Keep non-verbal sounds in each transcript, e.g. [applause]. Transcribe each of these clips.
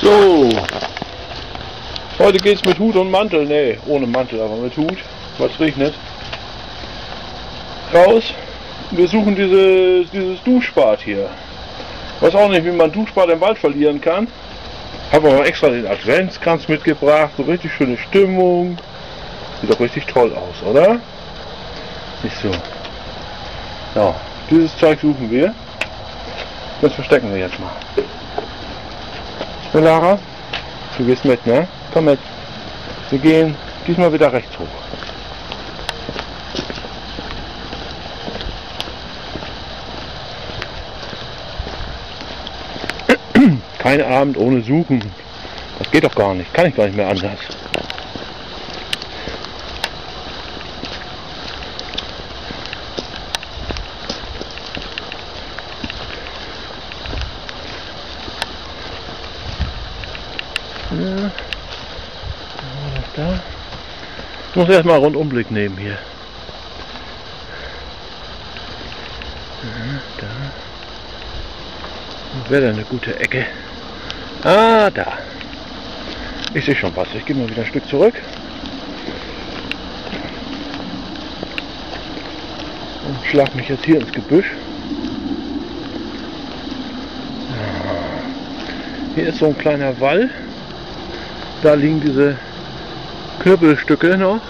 So. Heute geht's mit Hut und Mantel. Ne, ohne Mantel, aber mit Hut, es regnet. Raus. Wir suchen dieses, dieses Duschbad hier. Weiß auch nicht, wie man Duschbad im Wald verlieren kann. Habe aber extra den Adventskranz mitgebracht. So richtig schöne Stimmung. Sieht doch richtig toll aus, oder? Nicht so. Ja, dieses Zeug suchen wir. Das verstecken wir jetzt mal. Na Lara, du gehst mit, ne? Komm mit. Wir gehen diesmal wieder rechts hoch. [clears throat] Kein Abend ohne Suchen. Das geht doch gar nicht. Kann ich gar nicht mehr anders. Da. Ich muss erstmal einen Rundumblick nehmen hier. Ja, da. Wäre da eine gute Ecke. Ah, da. Ich sehe schon was. Ich gehe mal wieder ein Stück zurück. Und schlag mich jetzt hier ins Gebüsch. Hier ist so ein kleiner Wall. Da liegen diese Knüppelstücke noch.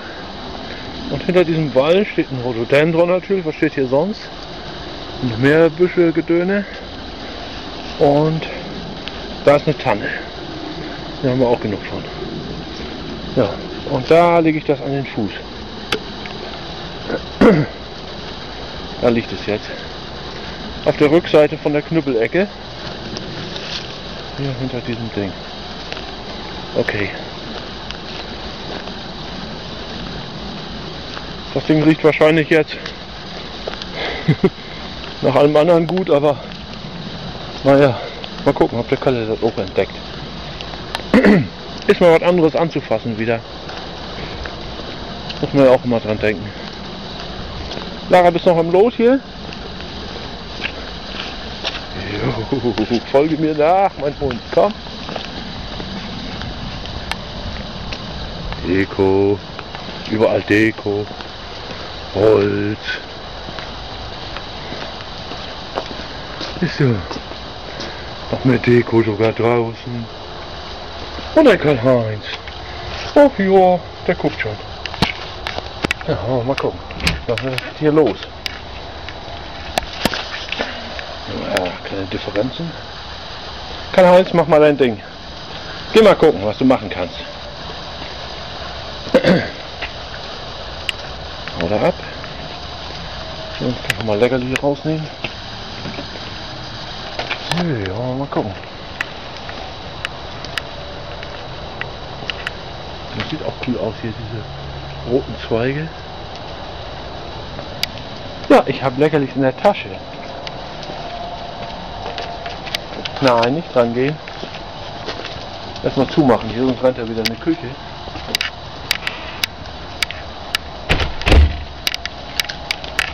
Und hinter diesem Wall steht ein Rhododendron natürlich. Was steht hier sonst? Und mehr Büsche, Gedöne. Und da ist eine Tanne. Da haben wir auch genug von. Ja, und da lege ich das an den Fuß. Da liegt es jetzt. Auf der Rückseite von der Knüppelecke. Hier hinter diesem Ding. Okay. Das Ding riecht wahrscheinlich jetzt [laughs] nach allem anderen gut, aber naja, mal gucken, ob der Kalle das auch entdeckt. Ist mal was anderes anzufassen wieder. Muss man ja auch immer dran denken. Lara, bist noch am Lot hier? Jo, [laughs] folge mir nach, mein Hund, komm. Deko, überall Deko, Holz. Ist so. Noch mehr Deko sogar draußen. Und der Karl-Heinz. Ach ja, der guckt schon. Ja, mal gucken. Was ist hier los? Ja, kleine Differenzen. Karl-Heinz, mach mal dein Ding. Geh mal gucken, was du machen kannst. [clears throat] Oder ab. Und kann mal Leckerli rausnehmen. Ja, mal gucken. Das sieht auch cool aus hier, diese roten Zweige. Ja, ich habe Leckerlis in der Tasche. Nein, nicht dran gehen. Erstmal zumachen, hier sonst rennt er wieder in die Küche.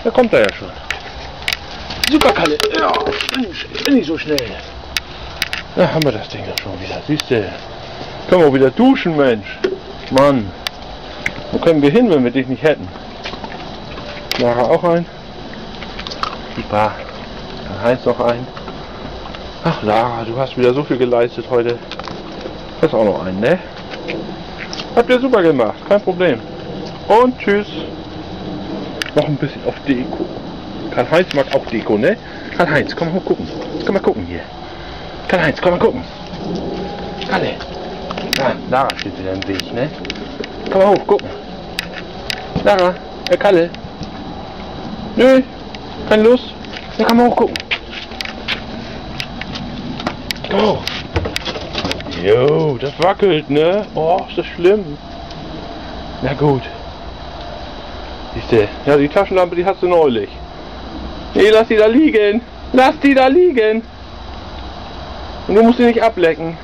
Da kommt er ja schon. Super Kalle. Ja, Mensch, ich bin nicht so schnell. Da haben wir das Ding ja schon wieder. Siehst du? Können wir auch wieder duschen, Mensch. Mann. Wo können wir hin, wenn wir dich nicht hätten? Lara auch ein. Super. Dann Heinz noch ein. Ach Lara, du hast wieder so viel geleistet heute. Das ist auch noch ein, ne? Habt ihr super gemacht, kein Problem. Und tschüss. Noch ein bisschen auf Deko. Karl-Heinz mag auch Deko, ne? Karl-Heinz, komm mal gucken. Komm mal gucken hier. Karl-Heinz, komm mal gucken. Kalle. Ja, Lara steht wieder im Weg, ne? Komm mal hoch, gucken. Lara, äh, Kalle. Nö, keine Lust. Ja, komm mal hoch gucken. Oh. Jo, das wackelt, ne? Oh, ist das schlimm. Na gut. Siehste, ja, die Taschenlampe, die hast du neulich. Nee, lass die da liegen. Lass die da liegen. Und du musst sie nicht ablecken.